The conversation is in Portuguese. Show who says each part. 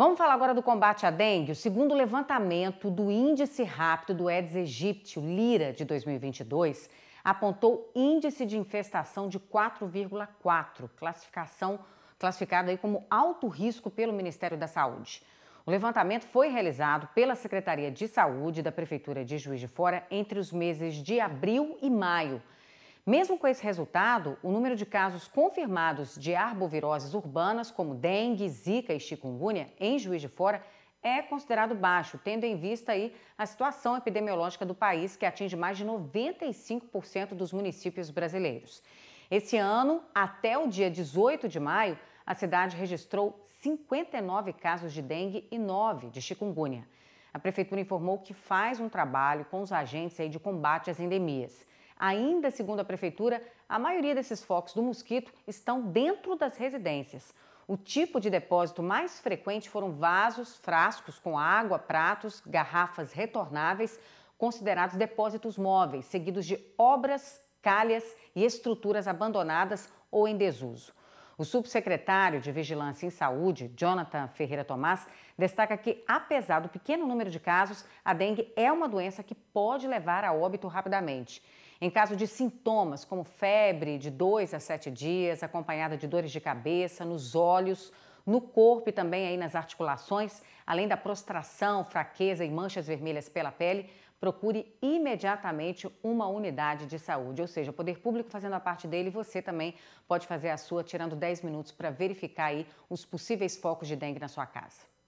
Speaker 1: Vamos falar agora do combate à dengue. O segundo levantamento do índice rápido do Aedes aegypti, LIRA, de 2022, apontou índice de infestação de 4,4, classificação classificada aí como alto risco pelo Ministério da Saúde. O levantamento foi realizado pela Secretaria de Saúde da Prefeitura de Juiz de Fora entre os meses de abril e maio. Mesmo com esse resultado, o número de casos confirmados de arboviroses urbanas, como dengue, zika e chikungunya, em Juiz de Fora, é considerado baixo, tendo em vista aí a situação epidemiológica do país, que atinge mais de 95% dos municípios brasileiros. Esse ano, até o dia 18 de maio, a cidade registrou 59 casos de dengue e 9 de chikungunya. A prefeitura informou que faz um trabalho com os agentes aí de combate às endemias. Ainda segundo a prefeitura, a maioria desses focos do mosquito estão dentro das residências. O tipo de depósito mais frequente foram vasos, frascos com água, pratos, garrafas retornáveis, considerados depósitos móveis, seguidos de obras, calhas e estruturas abandonadas ou em desuso. O subsecretário de Vigilância em Saúde, Jonathan Ferreira Tomás, destaca que, apesar do pequeno número de casos, a dengue é uma doença que pode levar a óbito rapidamente. Em caso de sintomas como febre de 2 a 7 dias, acompanhada de dores de cabeça, nos olhos, no corpo e também aí nas articulações, além da prostração, fraqueza e manchas vermelhas pela pele, procure imediatamente uma unidade de saúde, ou seja, o poder público fazendo a parte dele, você também pode fazer a sua, tirando 10 minutos para verificar aí os possíveis focos de dengue na sua casa.